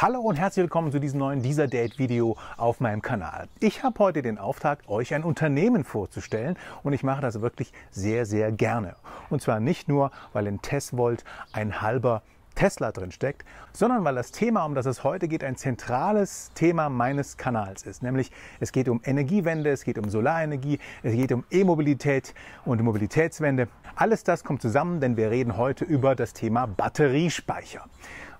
Hallo und herzlich willkommen zu diesem neuen Dieser Date Video auf meinem Kanal. Ich habe heute den Auftrag, euch ein Unternehmen vorzustellen und ich mache das wirklich sehr, sehr gerne. Und zwar nicht nur, weil in Tesvolt ein halber Tesla drin steckt, sondern weil das Thema, um das es heute geht, ein zentrales Thema meines Kanals ist. Nämlich es geht um Energiewende, es geht um Solarenergie, es geht um E-Mobilität und Mobilitätswende. Alles das kommt zusammen, denn wir reden heute über das Thema Batteriespeicher.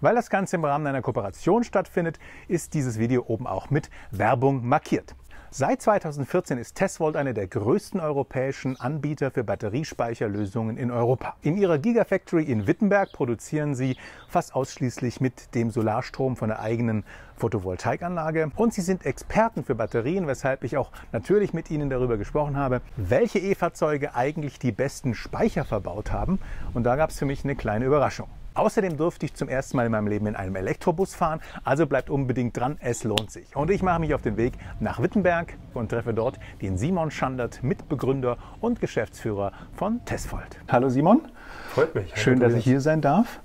Weil das Ganze im Rahmen einer Kooperation stattfindet, ist dieses Video oben auch mit Werbung markiert. Seit 2014 ist Tesvolt einer der größten europäischen Anbieter für Batteriespeicherlösungen in Europa. In ihrer Gigafactory in Wittenberg produzieren sie fast ausschließlich mit dem Solarstrom von der eigenen Photovoltaikanlage. Und sie sind Experten für Batterien, weshalb ich auch natürlich mit ihnen darüber gesprochen habe, welche E-Fahrzeuge eigentlich die besten Speicher verbaut haben. Und da gab es für mich eine kleine Überraschung. Außerdem durfte ich zum ersten Mal in meinem Leben in einem Elektrobus fahren, also bleibt unbedingt dran, es lohnt sich. Und ich mache mich auf den Weg nach Wittenberg und treffe dort den Simon Schandert, Mitbegründer und Geschäftsführer von Tesvolt. Hallo Simon. Freut mich. Schön, dass ich hier sein darf.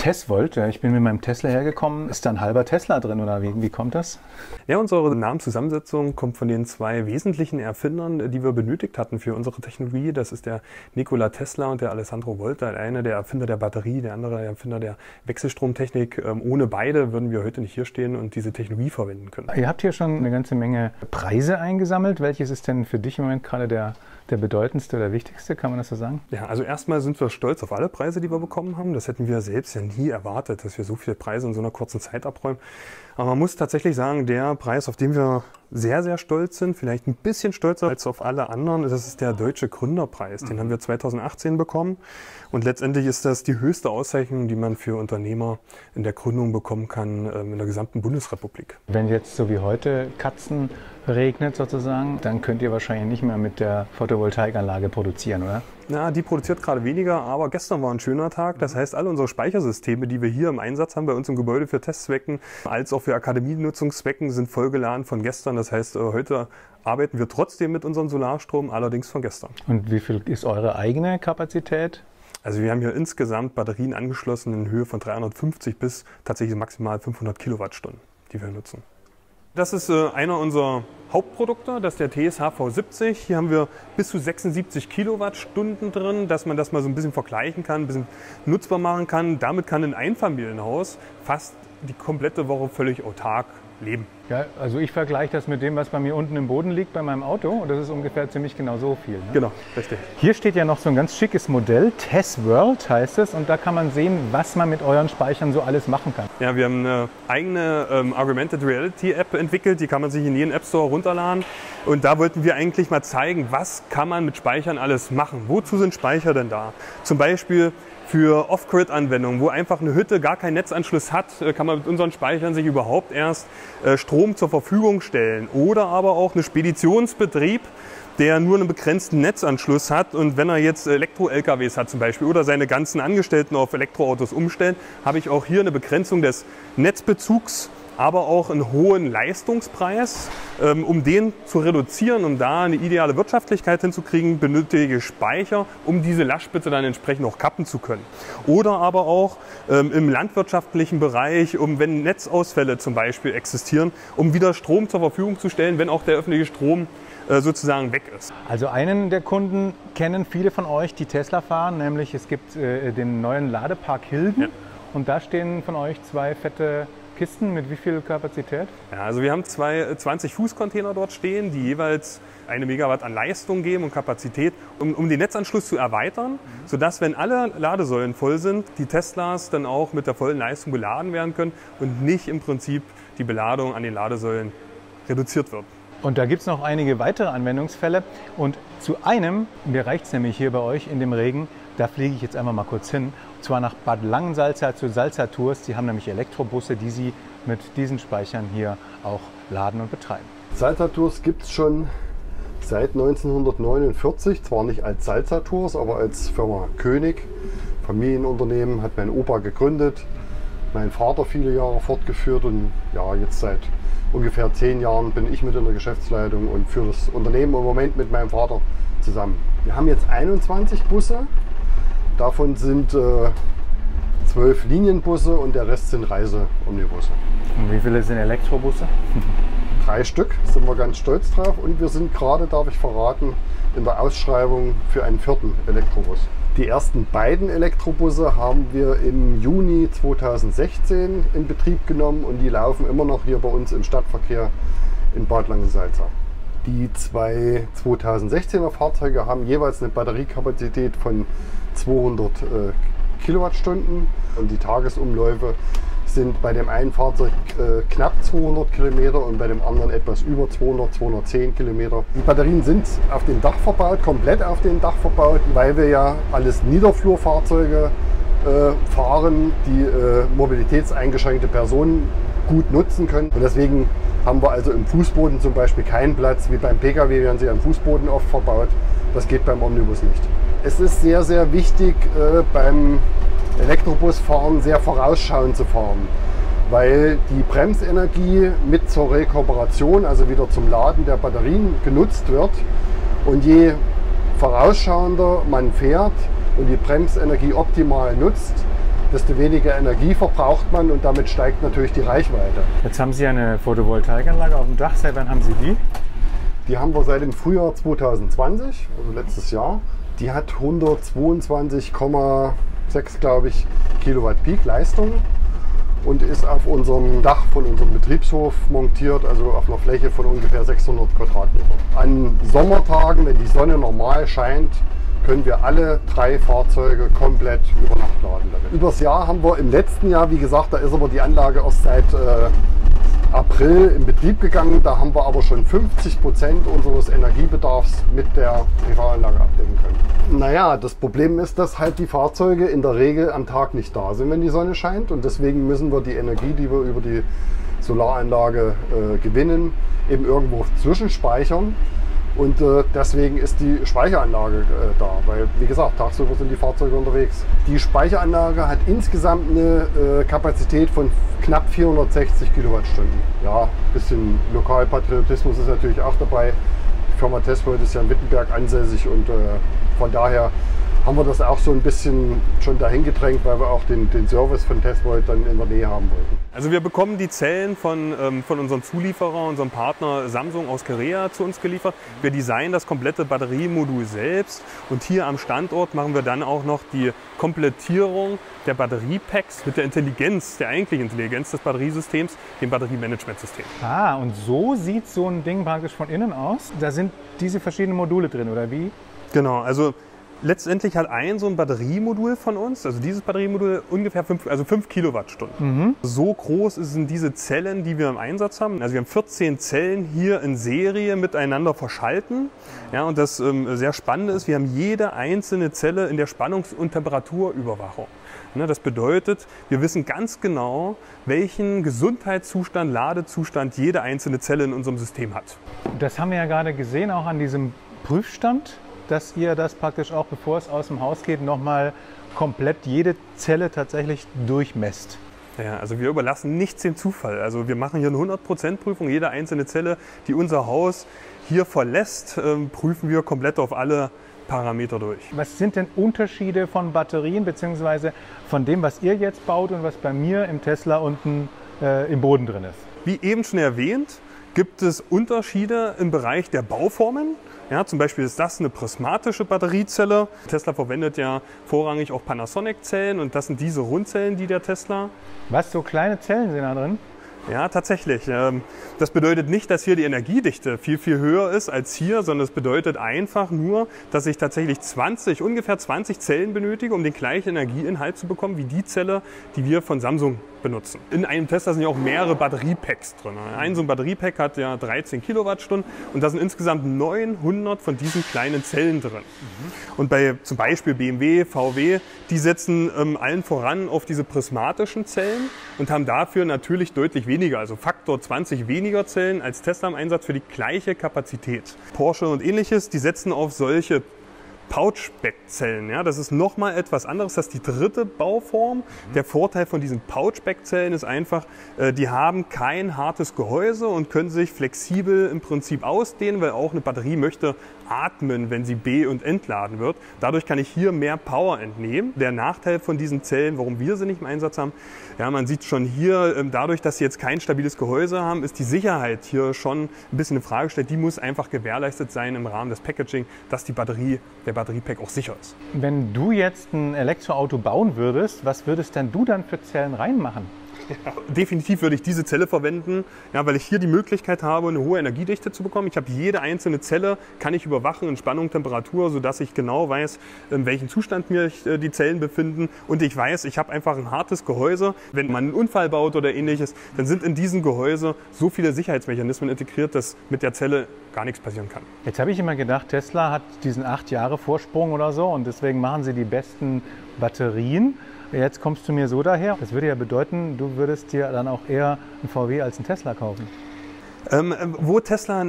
Tesvolt, ja, ich bin mit meinem Tesla hergekommen. Ist da ein halber Tesla drin oder wie, wie kommt das? Ja, unsere Namenszusammensetzung kommt von den zwei wesentlichen Erfindern, die wir benötigt hatten für unsere Technologie. Das ist der Nikola Tesla und der Alessandro Volta. Der eine der Erfinder der Batterie, der andere der Erfinder der Wechselstromtechnik. Ähm, ohne beide würden wir heute nicht hier stehen und diese Technologie verwenden können. Ihr habt hier schon eine ganze Menge Preise eingesammelt. Welches ist denn für dich im Moment gerade der der bedeutendste oder wichtigste, kann man das so sagen? Ja, also erstmal sind wir stolz auf alle Preise, die wir bekommen haben. Das hätten wir selbst ja nie erwartet, dass wir so viele Preise in so einer kurzen Zeit abräumen. Aber man muss tatsächlich sagen, der Preis, auf den wir sehr, sehr stolz sind, vielleicht ein bisschen stolzer als auf alle anderen, das ist der Deutsche Gründerpreis. Den mhm. haben wir 2018 bekommen. Und letztendlich ist das die höchste Auszeichnung, die man für Unternehmer in der Gründung bekommen kann ähm, in der gesamten Bundesrepublik. Wenn jetzt so wie heute Katzen regnet sozusagen, dann könnt ihr wahrscheinlich nicht mehr mit der Photovoltaikanlage produzieren, oder? Na, die produziert gerade weniger, aber gestern war ein schöner Tag. Das heißt, alle unsere Speichersysteme, die wir hier im Einsatz haben bei uns im Gebäude für Testzwecken, als auch für Akademienutzungszwecken, sind vollgeladen von gestern. Das heißt, äh, heute arbeiten wir trotzdem mit unserem Solarstrom, allerdings von gestern. Und wie viel ist eure eigene Kapazität? Also wir haben hier insgesamt Batterien angeschlossen in Höhe von 350 bis tatsächlich maximal 500 Kilowattstunden, die wir nutzen. Das ist äh, einer unserer Hauptprodukte, das ist der TSHV 70. Hier haben wir bis zu 76 Kilowattstunden drin, dass man das mal so ein bisschen vergleichen kann, ein bisschen nutzbar machen kann. Damit kann ein Einfamilienhaus fast die komplette Woche völlig autark leben. Ja, also ich vergleiche das mit dem, was bei mir unten im Boden liegt bei meinem Auto und das ist ungefähr ziemlich genau so viel. Ne? Genau, richtig. Hier steht ja noch so ein ganz schickes Modell, Test World heißt es und da kann man sehen, was man mit euren Speichern so alles machen kann. Ja, wir haben eine eigene ähm, Augmented Reality App entwickelt, die kann man sich in jeden App Store runterladen und da wollten wir eigentlich mal zeigen, was kann man mit Speichern alles machen. Wozu sind Speicher denn da? Zum Beispiel für Off-Grid-Anwendungen, wo einfach eine Hütte gar keinen Netzanschluss hat, äh, kann man mit unseren Speichern sich überhaupt erst äh, Strom zur Verfügung stellen. Oder aber auch eine Speditionsbetrieb, der nur einen begrenzten Netzanschluss hat und wenn er jetzt Elektro-LKWs hat zum Beispiel oder seine ganzen Angestellten auf Elektroautos umstellt, habe ich auch hier eine Begrenzung des Netzbezugs aber auch einen hohen Leistungspreis. Ähm, um den zu reduzieren, um da eine ideale Wirtschaftlichkeit hinzukriegen, benötige ich Speicher, um diese Lastspitze dann entsprechend auch kappen zu können. Oder aber auch ähm, im landwirtschaftlichen Bereich, um wenn Netzausfälle zum Beispiel existieren, um wieder Strom zur Verfügung zu stellen, wenn auch der öffentliche Strom äh, sozusagen weg ist. Also einen der Kunden kennen viele von euch, die Tesla fahren, nämlich es gibt äh, den neuen Ladepark Hilden ja. und da stehen von euch zwei fette Kisten mit wie viel Kapazität? Ja, also wir haben zwei 20-Fuß-Container dort stehen, die jeweils eine Megawatt an Leistung geben und Kapazität, um, um den Netzanschluss zu erweitern, mhm. sodass, wenn alle Ladesäulen voll sind, die Teslas dann auch mit der vollen Leistung beladen werden können und nicht im Prinzip die Beladung an den Ladesäulen reduziert wird. Und da gibt es noch einige weitere Anwendungsfälle. Und zu einem, mir reicht es nämlich hier bei euch in dem Regen, da fliege ich jetzt einmal mal kurz hin. Zwar nach Bad Langensalza zu Salza Tours. Die haben nämlich Elektrobusse, die sie mit diesen Speichern hier auch laden und betreiben. Salza Tours gibt es schon seit 1949. Zwar nicht als Salza Tours, aber als Firma König. Familienunternehmen hat mein Opa gegründet. Mein Vater viele Jahre fortgeführt und ja, jetzt seit ungefähr zehn Jahren bin ich mit in der Geschäftsleitung und führe das Unternehmen im Moment mit meinem Vater zusammen. Wir haben jetzt 21 Busse Davon sind äh, zwölf Linienbusse und der Rest sind Reiseomnibusse. Und wie viele sind Elektrobusse? Drei Stück, sind wir ganz stolz drauf. Und wir sind gerade, darf ich verraten, in der Ausschreibung für einen vierten Elektrobus. Die ersten beiden Elektrobusse haben wir im Juni 2016 in Betrieb genommen und die laufen immer noch hier bei uns im Stadtverkehr in Bad Langensalza. Die zwei 2016er Fahrzeuge haben jeweils eine Batteriekapazität von 200 äh, Kilowattstunden und die Tagesumläufe sind bei dem einen Fahrzeug äh, knapp 200 Kilometer und bei dem anderen etwas über 200, 210 Kilometer. Die Batterien sind auf dem Dach verbaut, komplett auf dem Dach verbaut, weil wir ja alles Niederflurfahrzeuge äh, fahren, die äh, mobilitätseingeschränkte Personen gut nutzen können. Und deswegen haben wir also im Fußboden zum Beispiel keinen Platz, wie beim Pkw werden sie am Fußboden oft verbaut. Das geht beim Omnibus nicht. Es ist sehr, sehr wichtig äh, beim Elektrobusfahren sehr vorausschauend zu fahren, weil die Bremsenergie mit zur Rekuperation, also wieder zum Laden der Batterien genutzt wird. Und je vorausschauender man fährt und die Bremsenergie optimal nutzt, desto weniger Energie verbraucht man und damit steigt natürlich die Reichweite. Jetzt haben Sie eine Photovoltaikanlage auf dem Dach. Seit wann haben Sie die? Die haben wir seit dem Frühjahr 2020, also letztes Jahr. Die hat 122,6, glaube ich, Kilowatt Peak Leistung und ist auf unserem Dach von unserem Betriebshof montiert, also auf einer Fläche von ungefähr 600 Quadratmeter. An Sommertagen, wenn die Sonne normal scheint, können wir alle drei Fahrzeuge komplett über Nacht laden damit. Übers Jahr haben wir im letzten Jahr, wie gesagt, da ist aber die Anlage erst seit äh, April in Betrieb gegangen. Da haben wir aber schon 50 Prozent unseres Energiebedarfs mit der PV-Anlage abdecken können. Naja, das Problem ist, dass halt die Fahrzeuge in der Regel am Tag nicht da sind, wenn die Sonne scheint. Und deswegen müssen wir die Energie, die wir über die Solaranlage äh, gewinnen, eben irgendwo zwischenspeichern. Und äh, deswegen ist die Speicheranlage äh, da, weil wie gesagt, tagsüber sind die Fahrzeuge unterwegs. Die Speicheranlage hat insgesamt eine äh, Kapazität von knapp 460 Kilowattstunden. Ja, ein bisschen Lokalpatriotismus ist natürlich auch dabei. Die Firma Tesvolt ist ja in Wittenberg ansässig und äh, von daher haben wir das auch so ein bisschen schon dahin gedrängt, weil wir auch den, den Service von Tesvolt dann in der Nähe haben wollten. Also wir bekommen die Zellen von, ähm, von unserem Zulieferer, unserem Partner Samsung aus Korea zu uns geliefert. Wir designen das komplette Batteriemodul selbst und hier am Standort machen wir dann auch noch die Komplettierung der Batteriepacks mit der Intelligenz, der eigentlichen Intelligenz des Batteriesystems, dem Batteriemanagementsystem. Ah, und so sieht so ein Ding praktisch von innen aus. Da sind diese verschiedenen Module drin, oder wie? Genau, also letztendlich hat ein so ein Batteriemodul von uns, also dieses Batteriemodul, ungefähr 5 also fünf Kilowattstunden. So groß sind diese Zellen, die wir im Einsatz haben. Also wir haben 14 Zellen hier in Serie miteinander verschalten. Ja, und das ähm, sehr Spannende ist, wir haben jede einzelne Zelle in der Spannungs- und Temperaturüberwachung. Ne, das bedeutet, wir wissen ganz genau, welchen Gesundheitszustand, Ladezustand jede einzelne Zelle in unserem System hat. Das haben wir ja gerade gesehen, auch an diesem Prüfstand, dass ihr das praktisch auch, bevor es aus dem Haus geht, nochmal komplett jede Zelle tatsächlich durchmesst. Ja, also wir überlassen nichts dem Zufall. Also wir machen hier eine 100% Prüfung. Jede einzelne Zelle, die unser Haus hier verlässt, ähm, prüfen wir komplett auf alle Parameter durch. Was sind denn Unterschiede von Batterien beziehungsweise von dem, was ihr jetzt baut und was bei mir im Tesla unten äh, im Boden drin ist? Wie eben schon erwähnt, gibt es Unterschiede im Bereich der Bauformen. Ja, zum Beispiel ist das eine prismatische Batteriezelle. Tesla verwendet ja vorrangig auch Panasonic-Zellen und das sind diese Rundzellen, die der Tesla. Was, so kleine Zellen sind da drin? Ja, tatsächlich. Ähm, das bedeutet nicht, dass hier die Energiedichte viel, viel höher ist als hier, sondern es bedeutet einfach nur, dass ich tatsächlich 20, ungefähr 20 Zellen benötige, um den gleichen Energieinhalt zu bekommen wie die Zelle, die wir von Samsung benutzen. In einem Tesla sind ja auch mehrere Batteriepacks drin. Ein so ein Batteriepack hat ja 13 Kilowattstunden und da sind insgesamt 900 von diesen kleinen Zellen drin. Und bei zum Beispiel BMW, VW, die setzen ähm, allen voran auf diese prismatischen Zellen und haben dafür natürlich deutlich weniger, also Faktor 20 weniger Zellen als Tesla im Einsatz für die gleiche Kapazität. Porsche und ähnliches, die setzen auf solche Pouchback-Zellen. Ja, das ist nochmal etwas anderes. Das ist die dritte Bauform. Der Vorteil von diesen Pouchback-Zellen ist einfach, äh, die haben kein hartes Gehäuse und können sich flexibel im Prinzip ausdehnen, weil auch eine Batterie möchte atmen, wenn sie B- und entladen wird. Dadurch kann ich hier mehr Power entnehmen. Der Nachteil von diesen Zellen, warum wir sie nicht im Einsatz haben, ja, man sieht schon hier, ähm, dadurch, dass sie jetzt kein stabiles Gehäuse haben, ist die Sicherheit hier schon ein bisschen in Frage gestellt. Die muss einfach gewährleistet sein im Rahmen des Packaging, dass die Batterie, der Batteriepack auch sicher ist. Wenn du jetzt ein Elektroauto bauen würdest, was würdest denn du dann für Zellen reinmachen? Definitiv würde ich diese Zelle verwenden, ja, weil ich hier die Möglichkeit habe, eine hohe Energiedichte zu bekommen. Ich habe jede einzelne Zelle, kann ich überwachen in Spannung, Temperatur, sodass ich genau weiß, in welchem Zustand mir äh, die Zellen befinden. Und ich weiß, ich habe einfach ein hartes Gehäuse. Wenn man einen Unfall baut oder ähnliches, dann sind in diesem Gehäuse so viele Sicherheitsmechanismen integriert, dass mit der Zelle gar nichts passieren kann. Jetzt habe ich immer gedacht, Tesla hat diesen acht Jahre Vorsprung oder so und deswegen machen sie die besten Batterien. Jetzt kommst du mir so daher. Das würde ja bedeuten, du würdest dir dann auch eher einen VW als einen Tesla kaufen. Ähm, wo Tesla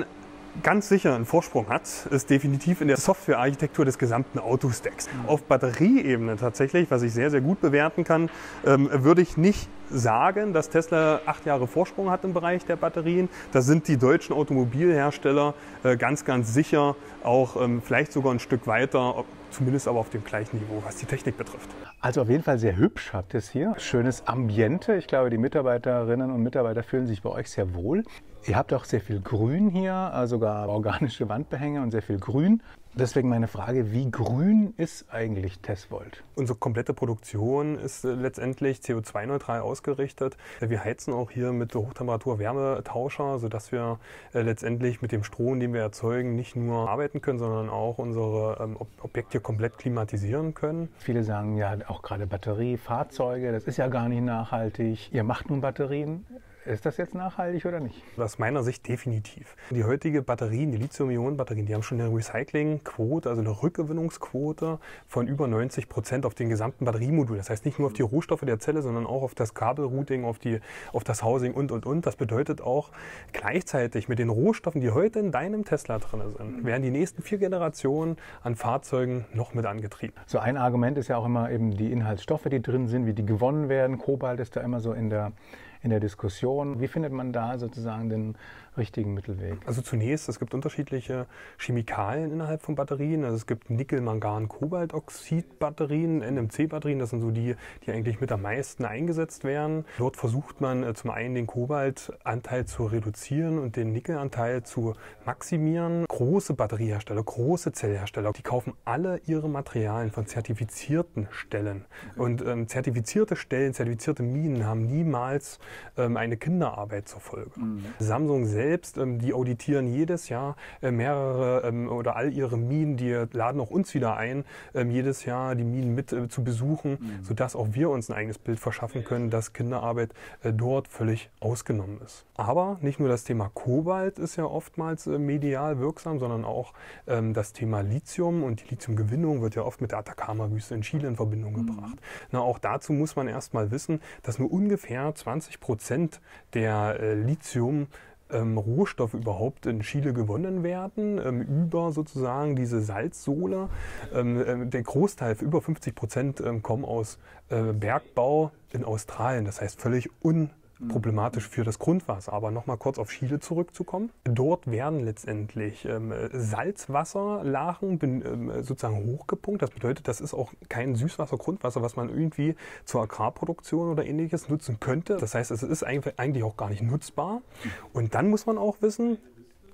ganz sicher einen Vorsprung hat, ist definitiv in der Softwarearchitektur des gesamten Autostacks. Mhm. Auf Batterieebene tatsächlich, was ich sehr, sehr gut bewerten kann, ähm, würde ich nicht sagen, dass Tesla acht Jahre Vorsprung hat im Bereich der Batterien. Da sind die deutschen Automobilhersteller äh, ganz, ganz sicher auch ähm, vielleicht sogar ein Stück weiter, zumindest aber auf dem gleichen Niveau, was die Technik betrifft. Also auf jeden Fall sehr hübsch habt ihr es hier. Schönes Ambiente. Ich glaube, die Mitarbeiterinnen und Mitarbeiter fühlen sich bei euch sehr wohl. Ihr habt auch sehr viel Grün hier, äh, sogar organische Wandbehänge und sehr viel Grün. Deswegen meine Frage, wie grün ist eigentlich Tesvolt? Unsere komplette Produktion ist äh, letztendlich CO2-neutral ausgerichtet. Wir heizen auch hier mit Hochtemperatur-Wärmetauscher, sodass wir äh, letztendlich mit dem Strom, den wir erzeugen, nicht nur arbeiten können, sondern auch unsere ähm, Objekte komplett klimatisieren können. Viele sagen ja auch gerade Batterie, Fahrzeuge, das ist ja gar nicht nachhaltig. Ihr macht nun Batterien. Ist das jetzt nachhaltig oder nicht? Aus meiner Sicht definitiv. Die heutige Batterien, die Lithium-Ionen-Batterien, die haben schon eine Recyclingquote, also eine Rückgewinnungsquote von über 90 Prozent auf den gesamten Batteriemodul. Das heißt nicht nur auf die Rohstoffe der Zelle, sondern auch auf das Kabelrouting, auf, die, auf das Housing und, und, und. Das bedeutet auch gleichzeitig mit den Rohstoffen, die heute in deinem Tesla drin sind, werden die nächsten vier Generationen an Fahrzeugen noch mit angetrieben. So ein Argument ist ja auch immer eben die Inhaltsstoffe, die drin sind, wie die gewonnen werden. Kobalt ist da immer so in der in der Diskussion. Wie findet man da sozusagen den richtigen Mittelweg? Also zunächst, es gibt unterschiedliche Chemikalien innerhalb von Batterien. Also es gibt Nickel-Mangan-Kobaltoxid-Batterien, NMC-Batterien, das sind so die, die eigentlich mit am meisten eingesetzt werden. Dort versucht man äh, zum einen den Kobaltanteil zu reduzieren und den Nickelanteil zu maximieren. Große Batteriehersteller, große Zellhersteller, die kaufen alle ihre Materialien von zertifizierten Stellen. Und ähm, zertifizierte Stellen, zertifizierte Minen haben niemals ähm, eine Kinderarbeit zur Folge. Mhm. Samsung selbst, ähm, die auditieren jedes Jahr äh, mehrere ähm, oder all ihre Minen, die laden auch uns wieder ein, ähm, jedes Jahr die Minen mit äh, zu besuchen, mhm. sodass auch wir uns ein eigenes Bild verschaffen können, dass Kinderarbeit äh, dort völlig ausgenommen ist. Aber nicht nur das Thema Kobalt ist ja oftmals medial wirksam, sondern auch das Thema Lithium und die Lithiumgewinnung wird ja oft mit der Atacama-Wüste in Chile in Verbindung mhm. gebracht. Na, auch dazu muss man erstmal wissen, dass nur ungefähr 20 Prozent der Lithium ähm, Rohstoffe überhaupt in Chile gewonnen werden, ähm, über sozusagen diese Salzsohle. Ähm, äh, der Großteil, über 50 Prozent, ähm, kommen aus äh, Bergbau in Australien. Das heißt völlig un problematisch für das Grundwasser. Aber nochmal kurz auf Chile zurückzukommen. Dort werden letztendlich ähm, Salzwasserlachen ähm, sozusagen hochgepumpt. Das bedeutet, das ist auch kein Süßwasser, Grundwasser, was man irgendwie zur Agrarproduktion oder ähnliches nutzen könnte. Das heißt, es ist eigentlich auch gar nicht nutzbar. Und dann muss man auch wissen,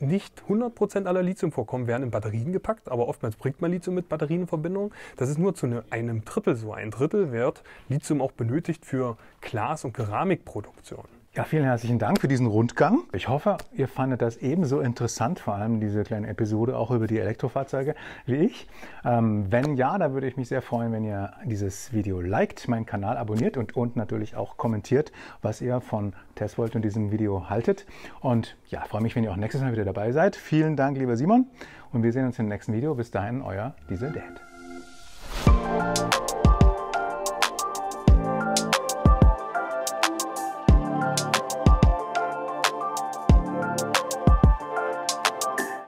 nicht 100% aller Lithiumvorkommen werden in Batterien gepackt, aber oftmals bringt man Lithium mit Batterien in Verbindung. Das ist nur zu einem Drittel so. Ein Drittel wird Lithium auch benötigt für Glas- und Keramikproduktion. Ja, vielen herzlichen Dank für diesen Rundgang. Ich hoffe, ihr fandet das ebenso interessant, vor allem diese kleine Episode auch über die Elektrofahrzeuge wie ich. Ähm, wenn ja, dann würde ich mich sehr freuen, wenn ihr dieses Video liked, meinen Kanal abonniert und, und natürlich auch kommentiert, was ihr von Testvolt und diesem Video haltet. Und ja, freue mich, wenn ihr auch nächstes Mal wieder dabei seid. Vielen Dank, lieber Simon. Und wir sehen uns im nächsten Video. Bis dahin, euer Diesel Dad.